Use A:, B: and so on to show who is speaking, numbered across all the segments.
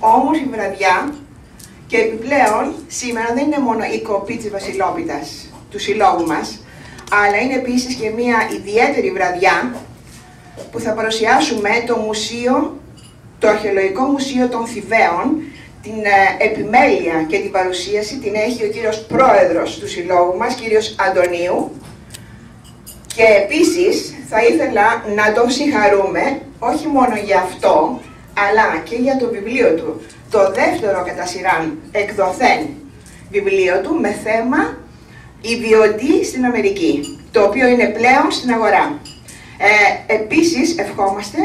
A: Όμορφη βραδιά και επιπλέον σήμερα δεν είναι μόνο η κοπή της Βασιλόπιτας του συλλόγου μας, αλλά είναι επίσης και μια ιδιαίτερη βραδιά που θα παρουσιάσουμε το μουσείο, το Αρχαιολογικό Μουσείο των Θηβαίων, την ε, επιμέλεια και την παρουσίαση την έχει ο κύριος πρόεδρος του συλλόγου μας, κύριος Αντωνίου, και επίσης θα ήθελα να τον συγχαρούμε, όχι μόνο για αυτό, αλλά και για το βιβλίο του, το δεύτερο κατά σειράν εκδοθέν βιβλίο του με θέμα «Ιδιωτή στην Αμερική», το οποίο είναι πλέον στην αγορά. Ε, επίσης, ευχόμαστε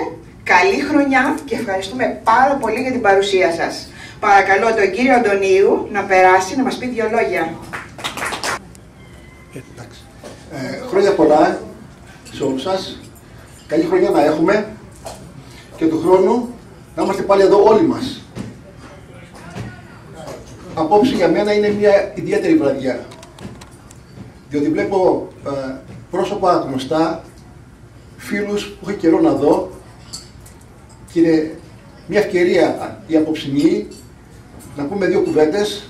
A: καλή χρονιά και ευχαριστούμε πάρα πολύ για την παρουσία σας. Παρακαλώ τον κύριο Αντωνίου να περάσει να μας πει δύο λόγια.
B: Ε, χρόνια πολλά σε όλους σας. Καλή χρονιά να έχουμε και του χρόνου να είμαστε πάλι εδώ όλοι μας. Απόψε για μένα είναι μια ιδιαίτερη βραδιά. Διότι βλέπω ε, πρόσωπα γνωστά, φίλους που έχω καιρό να δω και είναι μια ευκαιρία η απόψινή να πούμε δύο κουβέντες,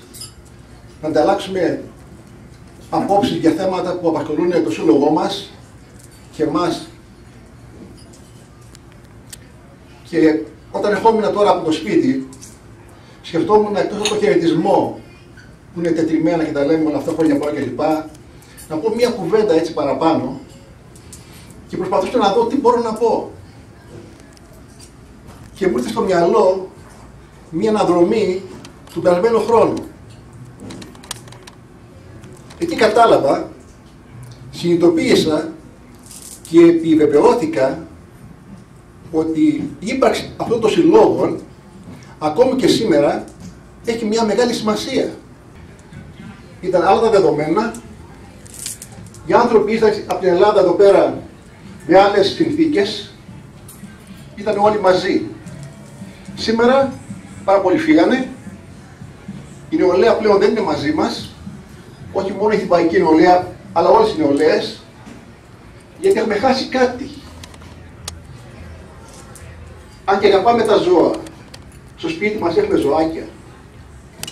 B: να ανταλλάξουμε απόψεις για θέματα που απασχολούν το σύλλογό μας και εμάς. Και όταν ερχόμουν τώρα από το σπίτι, σκεφτόμουν εκτός από το χαιρετισμό που είναι τετριμένα και τα λέμε όλα αυτά χρόνια πολλά κλπ. Να πω μια κουβέντα έτσι παραπάνω και προσπαθούσα να δω τι μπορώ να πω. Και μου ήρθε στο μυαλό μια αναδρομή του περασμένου χρόνου. Εκεί κατάλαβα, συνειδητοποίησα και επιβεβαιώθηκα ότι η ύπαρξη αυτών των συλλόγων ακόμη και σήμερα έχει μια μεγάλη σημασία. Ήταν άλλα τα δεδομένα, οι άνθρωποι ήρθαν από την Ελλάδα εδώ πέρα με άλλες συνθήκες, ήταν όλοι μαζί. Σήμερα πάρα πολλοί φύγανε, η νεολαία πλέον δεν είναι μαζί μας, όχι μόνο η θηβαϊκή νεολαία, αλλά όλες οι νεολαίες, γιατί έχουμε χάσει κάτι. Αν και αγαπάμε τα ζώα, στο σπίτι μας έχουμε ζωάκια.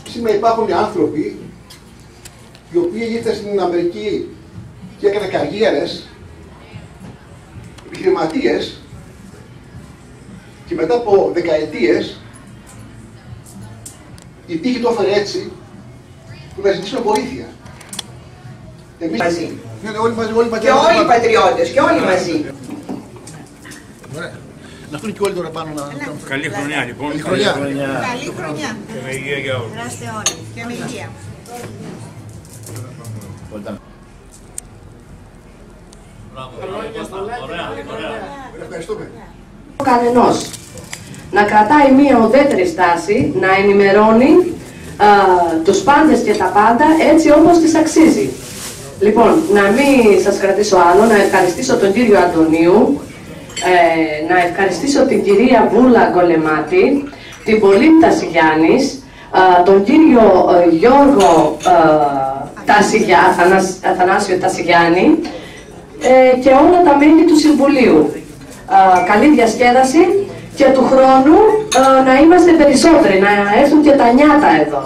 B: Σήμερα υπάρχουν άνθρωποι οι οποίοι ήρθαν στην Αμερική και έκαναν καριέρες, επιχειρηματίες και μετά από δεκαετίες η τύχη το έφερε έτσι που να ζητήσουν βοήθεια.
A: Εμείς μαζί.
B: Ναι, όλοι μαζί, όλοι μαζί.
A: Και όλοι οι πατριώτες, και όλοι μαζί.
B: Ωραία. Να έρθουν και όλοι τώρα πάνω να...
C: Καλή χρονιά λοιπόν.
B: Καλή χρονιά.
D: Καλή χρονιά.
C: Και με υγεία για όλους.
D: Να είστε όλοι. Και με υγεία.
B: Ευχαριστούμε.
E: ο κανενός να κρατάει μία ουδέτερη στάση, να ενημερώνει α, τους πάντες και τα πάντα έτσι όπως τις αξίζει. Λοιπόν, να μην σας κρατήσω άλλο, να ευχαριστήσω τον κύριο Αντωνίου, ε, να ευχαριστήσω την κυρία Βούλα Γκολεμάτη, την Πολύμτα Σιγιάννης, α, τον κύριο ε, Γιώργο ε, Τασιγιά, Αθανάσ- Αθανάσιο Τασιγιάννη ε, και όλα τα μέλη του Συμβουλίου. Α, καλή διασκέδαση και του χρόνου ε, να είμαστε περισσότεροι, να έρθουν και τα νιάτα εδώ.